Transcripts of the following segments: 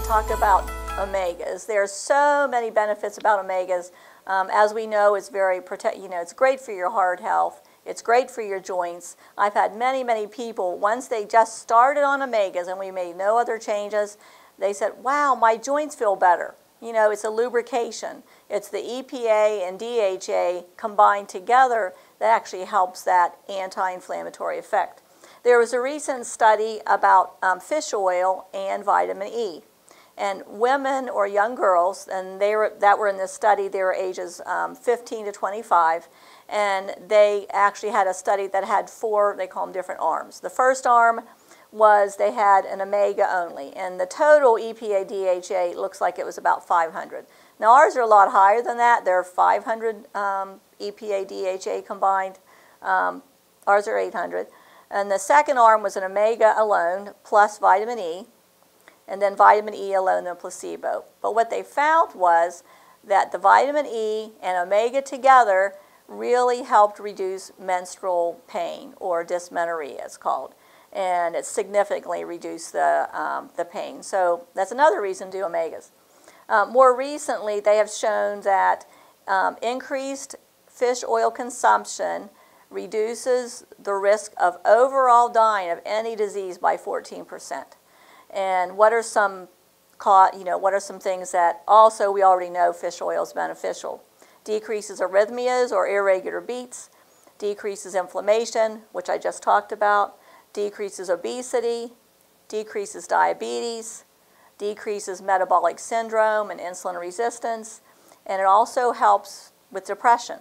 talk about omegas. There are so many benefits about omegas. Um, as we know, it's very protect. You know, it's great for your heart health. It's great for your joints. I've had many, many people once they just started on omegas and we made no other changes. They said, "Wow, my joints feel better." You know, it's a lubrication. It's the EPA and DHA combined together that actually helps that anti-inflammatory effect. There was a recent study about um, fish oil and vitamin E. And women or young girls, and they were, that were in this study, they were ages um, 15 to 25, and they actually had a study that had four, they call them different arms. The first arm was they had an omega only, and the total EPA DHA looks like it was about 500. Now ours are a lot higher than that. They're 500 um, EPA DHA combined. Um, ours are 800. And the second arm was an omega alone plus vitamin E, and then vitamin E alone and placebo. But what they found was that the vitamin E and omega together really helped reduce menstrual pain, or dysmenorrhea it's called. And it significantly reduced the, um, the pain. So that's another reason to do omegas. Um, more recently, they have shown that um, increased fish oil consumption reduces the risk of overall dying of any disease by 14%. And what are some you know, what are some things that also we already know fish oil is beneficial? Decreases arrhythmias or irregular beats, decreases inflammation, which I just talked about, decreases obesity, decreases diabetes, decreases metabolic syndrome and insulin resistance, and it also helps with depression.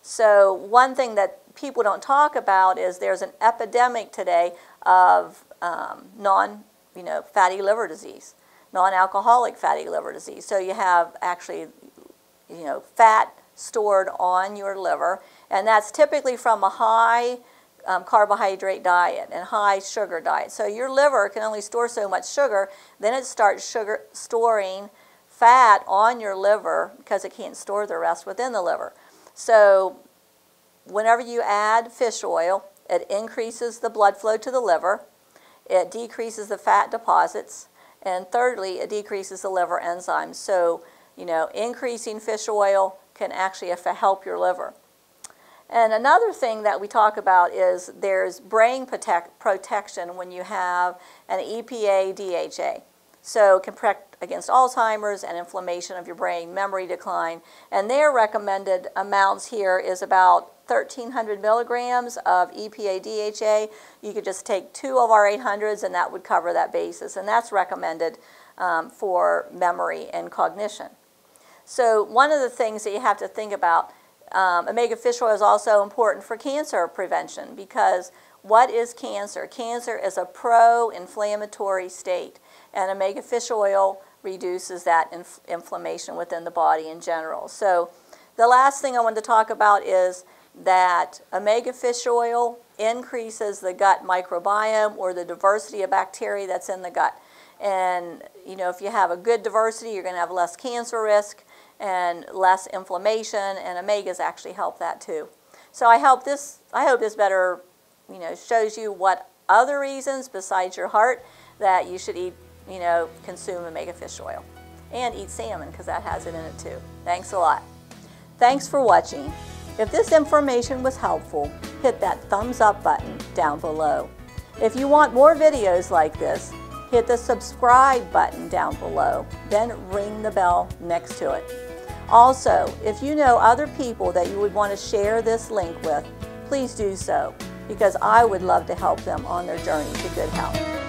So one thing that people don't talk about is there's an epidemic today of um, non, you know, fatty liver disease, non-alcoholic fatty liver disease. So you have actually, you know, fat stored on your liver, and that's typically from a high um, carbohydrate diet and high sugar diet. So your liver can only store so much sugar, then it starts sugar storing fat on your liver because it can't store the rest within the liver. So whenever you add fish oil, it increases the blood flow to the liver, it decreases the fat deposits, and thirdly, it decreases the liver enzymes. So, you know, increasing fish oil can actually help your liver. And another thing that we talk about is there's brain protect protection when you have an EPA DHA. So can protect against Alzheimer's and inflammation of your brain, memory decline. And their recommended amounts here is about 1,300 milligrams of EPA DHA. You could just take two of our 800s and that would cover that basis. And that's recommended um, for memory and cognition. So one of the things that you have to think about, um, omega fish oil is also important for cancer prevention because what is cancer? Cancer is a pro-inflammatory state and omega fish oil reduces that inf inflammation within the body in general. So the last thing I want to talk about is that omega fish oil increases the gut microbiome or the diversity of bacteria that's in the gut. And you know, if you have a good diversity, you're going to have less cancer risk and less inflammation, and omegas actually help that too. So I hope this, I hope this better, you know, shows you what other reasons besides your heart that you should eat, you know, consume omega fish oil. And eat salmon because that has it in it too. Thanks a lot. Thanks for watching. If this information was helpful, hit that thumbs up button down below. If you want more videos like this, hit the subscribe button down below, then ring the bell next to it. Also, if you know other people that you would want to share this link with, please do so because I would love to help them on their journey to good health.